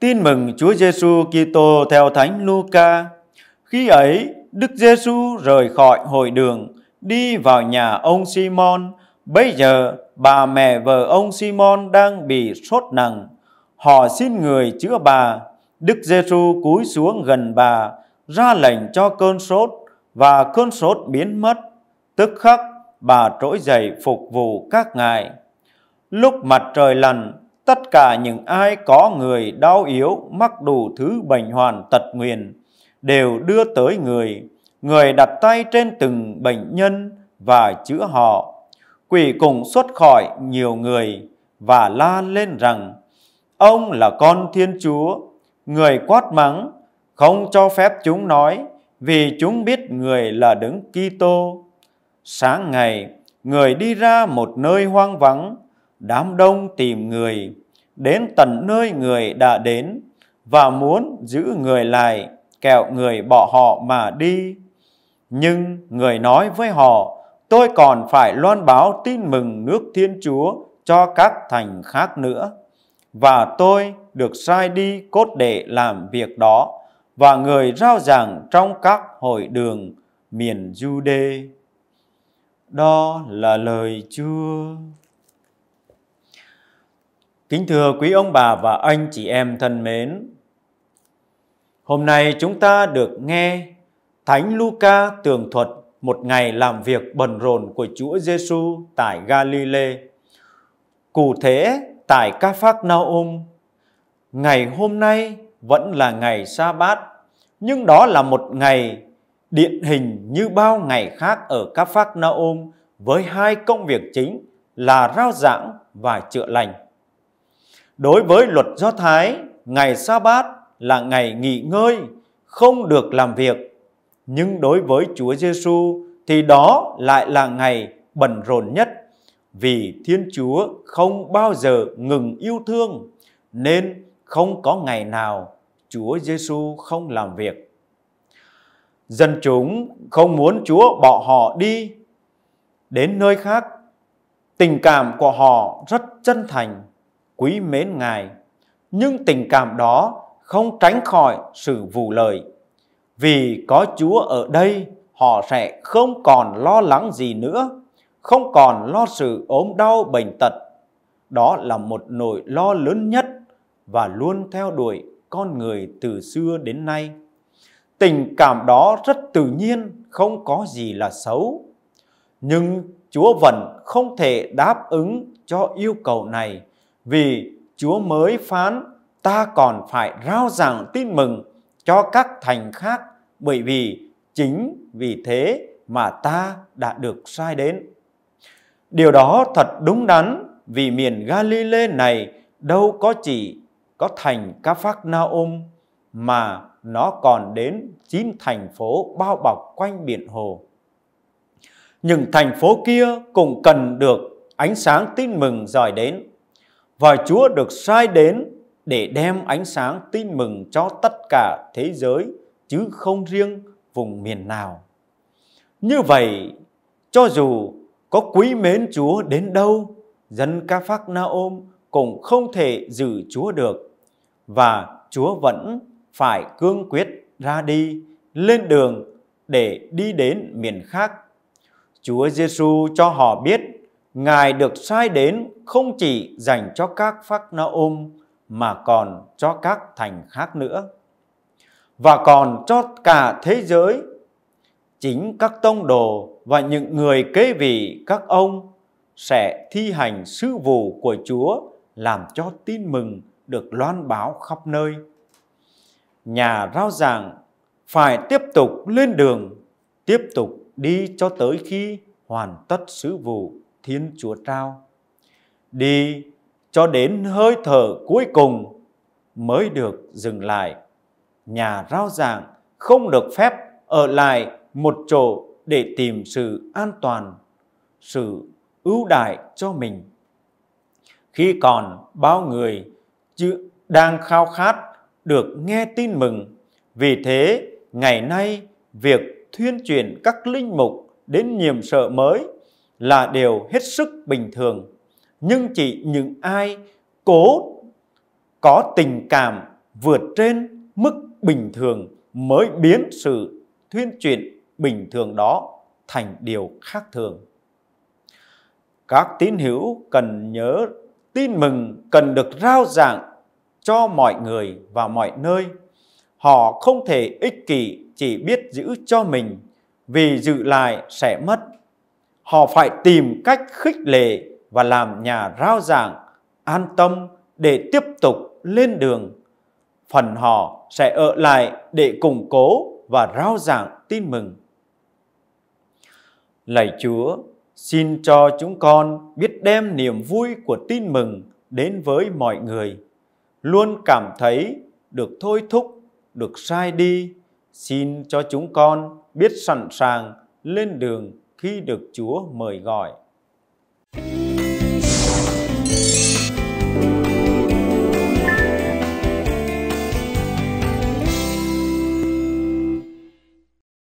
Tin mừng Chúa Giêsu Kitô theo Thánh Luca. Khi ấy, Đức Giêsu rời khỏi hội đường, đi vào nhà ông Simon. Bây giờ, bà mẹ vợ ông Simon đang bị sốt nặng. Họ xin người chữa bà. Đức Giêsu cúi xuống gần bà, ra lệnh cho cơn sốt và cơn sốt biến mất. Tức khắc, bà trỗi dậy phục vụ các ngài. Lúc mặt trời lặn, tất cả những ai có người đau yếu, mắc đủ thứ bệnh hoàn tật nguyền, đều đưa tới người. Người đặt tay trên từng bệnh nhân và chữa họ. Quỷ cùng xuất khỏi nhiều người và la lên rằng, ông là con thiên chúa, người quát mắng, không cho phép chúng nói, vì chúng biết người là đứng Kitô. Sáng ngày, người đi ra một nơi hoang vắng đám đông tìm người đến tận nơi người đã đến và muốn giữ người lại kẹo người bỏ họ mà đi. Nhưng người nói với họ, tôi còn phải loan báo tin mừng nước Thiên Chúa cho các thành khác nữa. Và tôi được sai đi cốt để làm việc đó và người rao giảng trong các hội đường miền Jude. Đó là lời Chúa. Kính thưa quý ông bà và anh chị em thân mến, hôm nay chúng ta được nghe Thánh Luca tường thuật một ngày làm việc bận rộn của Chúa Giêsu tại Galilee. Cụ thể tại Ca Phác Naum, ngày hôm nay vẫn là ngày sa bát, nhưng đó là một ngày điển hình như bao ngày khác ở Ca Phác Naum với hai công việc chính là rao giảng và chữa lành. Đối với luật Do Thái, ngày sa bát là ngày nghỉ ngơi, không được làm việc. Nhưng đối với Chúa Giêsu thì đó lại là ngày bận rộn nhất vì Thiên Chúa không bao giờ ngừng yêu thương nên không có ngày nào Chúa Giêsu không làm việc. Dân chúng không muốn Chúa bỏ họ đi đến nơi khác. Tình cảm của họ rất chân thành quý mến Ngài, nhưng tình cảm đó không tránh khỏi sự vụ lợi. Vì có Chúa ở đây, họ sẽ không còn lo lắng gì nữa, không còn lo sự ốm đau bệnh tật. Đó là một nỗi lo lớn nhất và luôn theo đuổi con người từ xưa đến nay. Tình cảm đó rất tự nhiên, không có gì là xấu. Nhưng Chúa vẫn không thể đáp ứng cho yêu cầu này vì Chúa mới phán, ta còn phải rao giảng tin mừng cho các thành khác, bởi vì chính vì thế mà ta đã được sai đến. Điều đó thật đúng đắn, vì miền Galilee này đâu có chỉ có thành Ca Phác Naum mà nó còn đến chín thành phố bao bọc quanh biển hồ. Những thành phố kia cũng cần được ánh sáng tin mừng dòi đến và Chúa được sai đến để đem ánh sáng tin mừng cho tất cả thế giới chứ không riêng vùng miền nào. Như vậy, cho dù có quý mến Chúa đến đâu, dân ca phác na ôm cũng không thể giữ Chúa được và Chúa vẫn phải cương quyết ra đi lên đường để đi đến miền khác. Chúa Giêsu cho họ biết Ngài được sai đến không chỉ dành cho các phác na ôm mà còn cho các thành khác nữa. Và còn cho cả thế giới, chính các tông đồ và những người kế vị các ông sẽ thi hành sứ vụ của Chúa làm cho tin mừng được loan báo khắp nơi. Nhà rao giảng phải tiếp tục lên đường, tiếp tục đi cho tới khi hoàn tất sứ vụ Thiên Chúa trao. Đi cho đến hơi thở cuối cùng mới được dừng lại. Nhà rao giảng không được phép ở lại một chỗ để tìm sự an toàn, sự ưu đại cho mình. Khi còn bao người chứ đang khao khát được nghe tin mừng, vì thế ngày nay việc thuyên truyền các linh mục đến nhiệm sở mới là điều hết sức bình thường nhưng chỉ những ai cố có tình cảm vượt trên mức bình thường mới biến sự thuyên chuyện bình thường đó thành điều khác thường. Các tín hữu cần nhớ, tin mừng cần được rao giảng cho mọi người và mọi nơi. Họ không thể ích kỷ chỉ biết giữ cho mình, vì giữ lại sẽ mất. Họ phải tìm cách khích lệ và làm nhà rao giảng an tâm để tiếp tục lên đường. Phần họ sẽ ở lại để củng cố và rao giảng tin mừng. Lạy Chúa, xin cho chúng con biết đem niềm vui của tin mừng đến với mọi người, luôn cảm thấy được thôi thúc, được sai đi. Xin cho chúng con biết sẵn sàng lên đường khi được Chúa mời gọi.